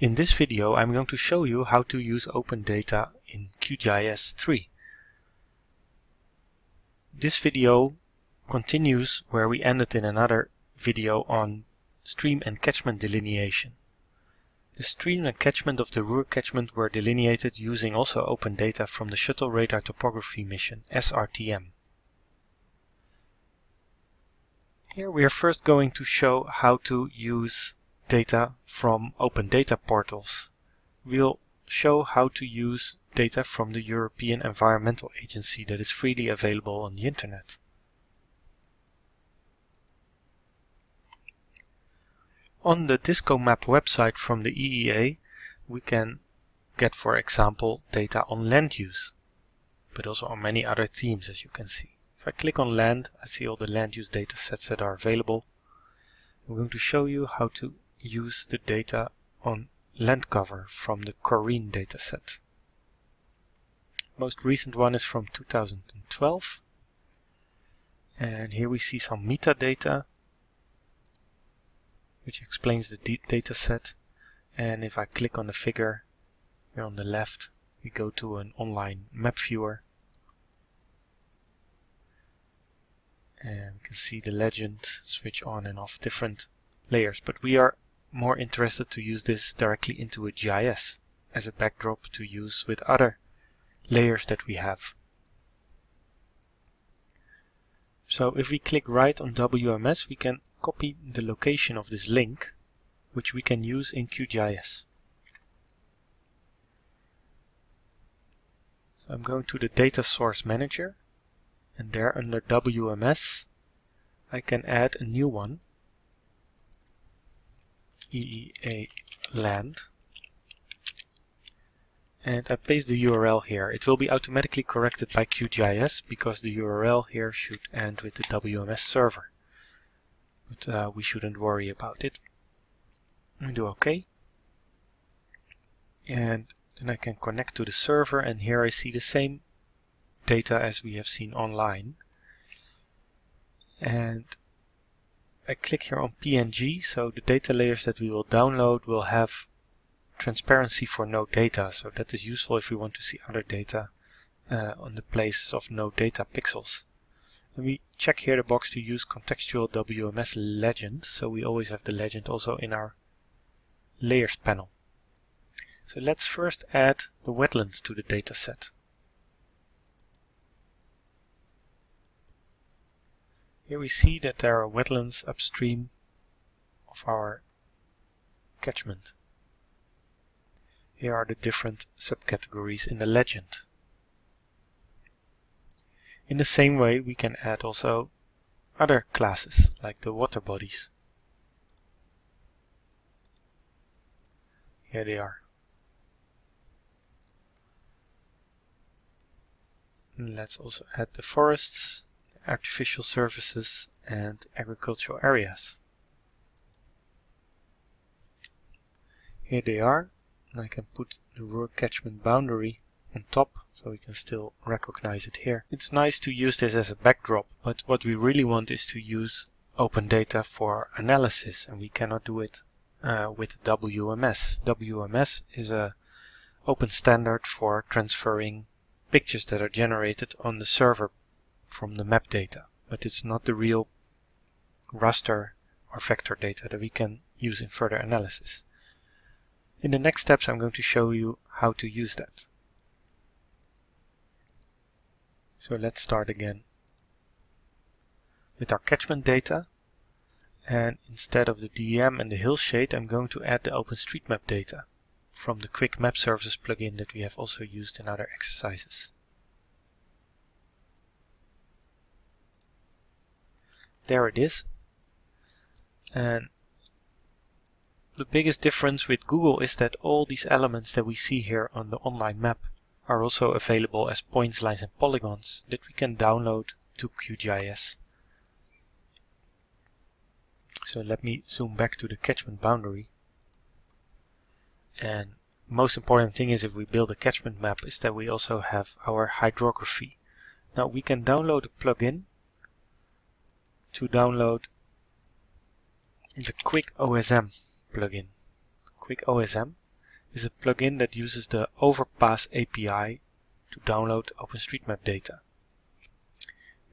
In this video I'm going to show you how to use open data in QGIS 3. This video continues where we ended in another video on stream and catchment delineation. The stream and catchment of the Ruhr catchment were delineated using also open data from the Shuttle Radar Topography Mission SRTM. Here we are first going to show how to use data from open data portals. We'll show how to use data from the European Environmental Agency that is freely available on the internet. On the DiscoMap website from the EEA we can get for example data on land use but also on many other themes as you can see. If I click on land I see all the land use data sets that are available. I'm going to show you how to use the data on land cover from the CORINE dataset. Most recent one is from 2012 and here we see some metadata which explains the data set and if I click on the figure here on the left we go to an online map viewer. And we can see the legend switch on and off different layers. But we are more interested to use this directly into a GIS as a backdrop to use with other layers that we have. So if we click right on WMS we can copy the location of this link which we can use in QGIS. So I'm going to the data source manager and there under WMS I can add a new one EEA land and I paste the URL here. It will be automatically corrected by QGIS because the URL here should end with the WMS server. But uh, we shouldn't worry about it. We do OK. And then I can connect to the server and here I see the same data as we have seen online. And I click here on PNG, so the data layers that we will download will have transparency for no data. So that is useful if we want to see other data uh, on the place of no data pixels. And we check here the box to use contextual WMS legend, so we always have the legend also in our layers panel. So let's first add the wetlands to the dataset. Here we see that there are wetlands upstream of our catchment. Here are the different subcategories in the legend. In the same way we can add also other classes like the water bodies. Here they are. Let's also add the forests artificial surfaces and agricultural areas. Here they are. And I can put the Ruhr catchment boundary on top so we can still recognize it here. It's nice to use this as a backdrop, but what we really want is to use open data for analysis and we cannot do it uh, with WMS. WMS is a open standard for transferring pictures that are generated on the server from the map data, but it's not the real raster or vector data that we can use in further analysis. In the next steps I'm going to show you how to use that. So let's start again with our catchment data and instead of the DEM and the hillshade I'm going to add the OpenStreetMap data from the Quick Map Services plugin that we have also used in other exercises. There it is and the biggest difference with Google is that all these elements that we see here on the online map are also available as points, lines and polygons that we can download to QGIS. So let me zoom back to the catchment boundary. And most important thing is if we build a catchment map is that we also have our hydrography. Now we can download a plugin to download the Quick OSM plugin. Quick OSM is a plugin that uses the Overpass API to download OpenStreetMap data.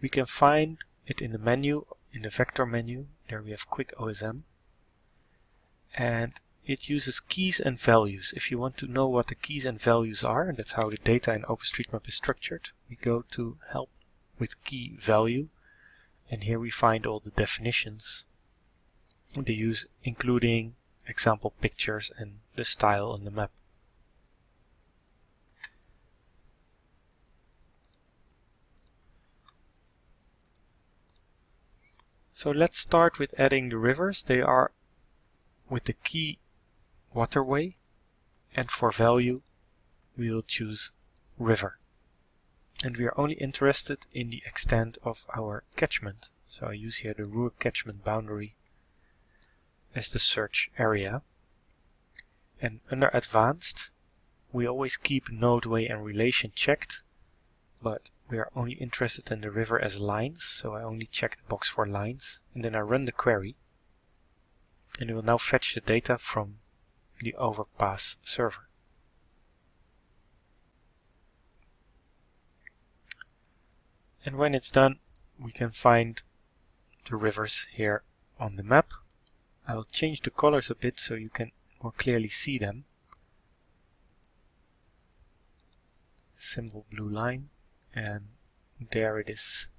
We can find it in the menu, in the vector menu, there we have Quick OSM. And it uses keys and values. If you want to know what the keys and values are, and that's how the data in OpenStreetMap is structured, we go to help with key value and here we find all the definitions they use including example pictures and the style on the map. So let's start with adding the rivers. They are with the key waterway and for value we will choose river. And we are only interested in the extent of our catchment. So I use here the Ruhr catchment boundary as the search area. And under advanced we always keep nodeway and relation checked but we are only interested in the river as lines so I only check the box for lines and then I run the query and it will now fetch the data from the overpass server. And when it's done we can find the rivers here on the map. I'll change the colors a bit so you can more clearly see them. Simple blue line and there it is.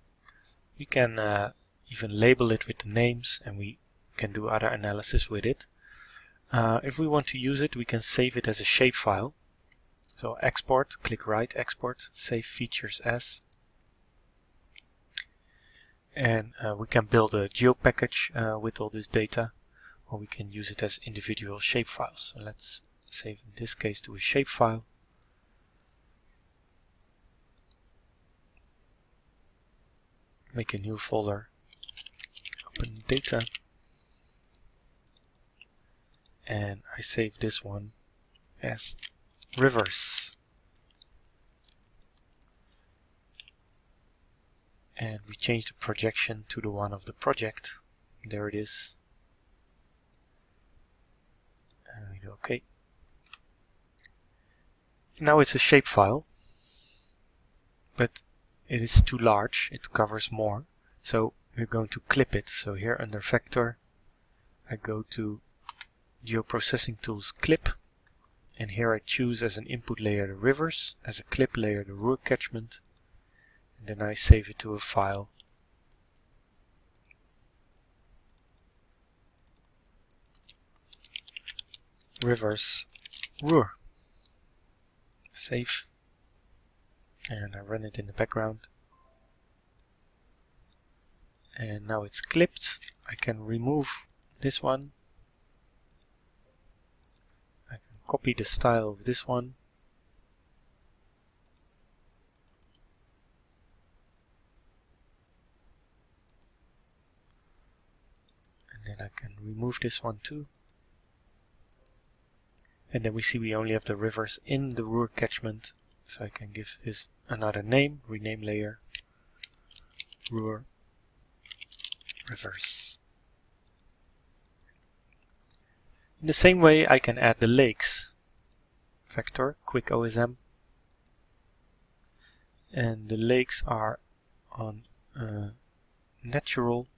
We can uh, even label it with the names and we can do other analysis with it. Uh, if we want to use it we can save it as a shapefile. So export, click right, export, save features as and uh, we can build a geo package uh, with all this data or we can use it as individual shapefiles. So let's save in this case to a shapefile make a new folder, open data, and I save this one as rivers. And we change the projection to the one of the project. There it is. And we do OK. Now it's a shapefile, but it is too large, it covers more. So we're going to clip it. So here under vector, I go to geoprocessing tools clip and here I choose as an input layer the rivers, as a clip layer the Ruhr catchment and then I save it to a file. Reverse. Ruhr. Save. And I run it in the background. And now it's clipped. I can remove this one. I can copy the style of this one I can remove this one too and then we see we only have the rivers in the Ruhr catchment so I can give this another name, rename layer, Ruhr Rivers. In the same way I can add the lakes. Vector, quick OSM. And the lakes are on uh, natural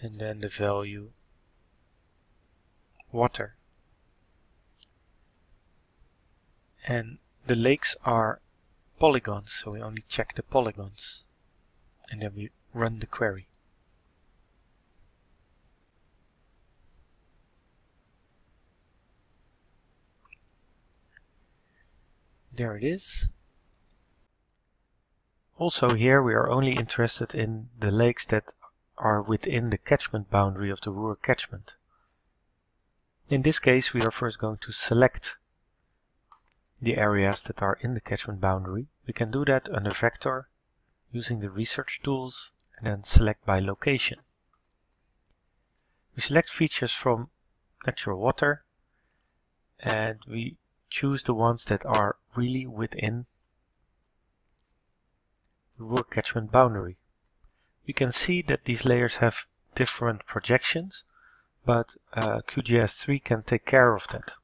and then the value water. and the lakes are polygons so we only check the polygons and then we run the query. There it is. Also here we are only interested in the lakes that are within the catchment boundary of the Ruhr catchment. In this case we are first going to select the areas that are in the catchment boundary. We can do that under vector using the research tools and then select by location. We select features from natural water and we choose the ones that are really within the Ruhr catchment boundary. We can see that these layers have different projections but uh, QGIS3 can take care of that.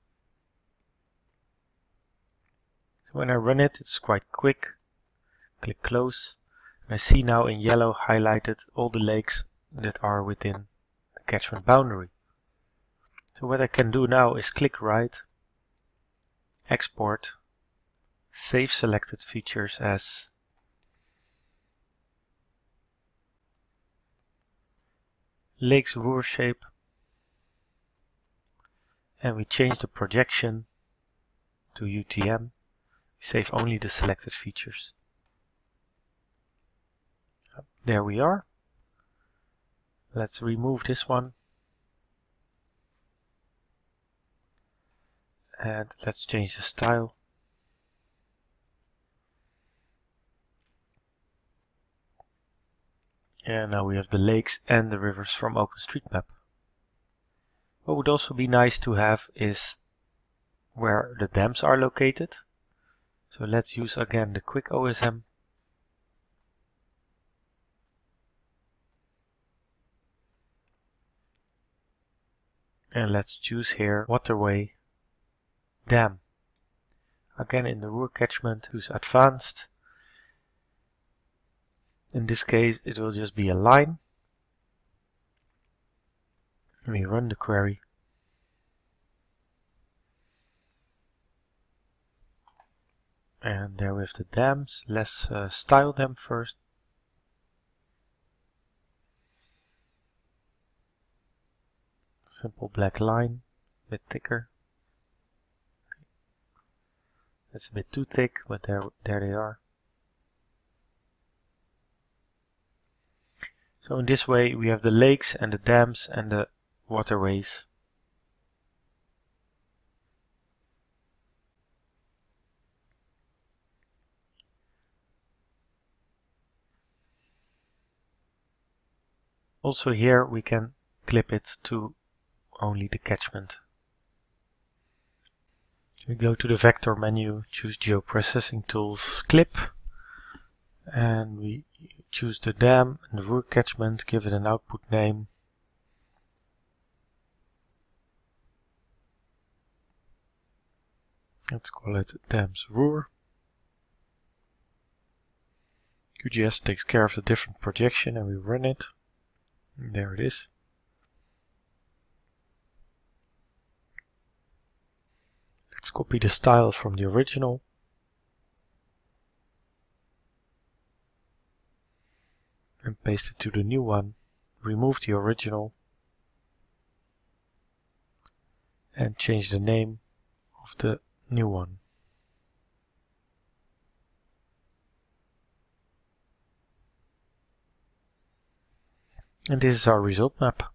So when I run it, it's quite quick. Click close. And I see now in yellow highlighted all the lakes that are within the catchment boundary. So what I can do now is click right, export, save selected features as Lakes Ruhr shape and we change the projection to UTM. We save only the selected features. There we are. Let's remove this one. And let's change the style. And now we have the lakes and the rivers from OpenStreetMap. What would also be nice to have is where the dams are located. So let's use again the quick OSM. And let's choose here waterway dam. Again in the Ruhr catchment, use advanced in this case, it will just be a line. We run the query. And there we have the dams. Let's uh, style them first. Simple black line, a bit thicker. Okay. That's a bit too thick, but there, there they are. So in this way we have the lakes and the dams and the waterways. Also here we can clip it to only the catchment. We go to the vector menu, choose geoprocessing tools, clip, and we choose the dam and the Ruhr catchment, give it an output name. Let's call it dams Ruhr. QGIS takes care of the different projection and we run it. And there it is. Let's copy the style from the original. And paste it to the new one, remove the original and change the name of the new one. And this is our result map.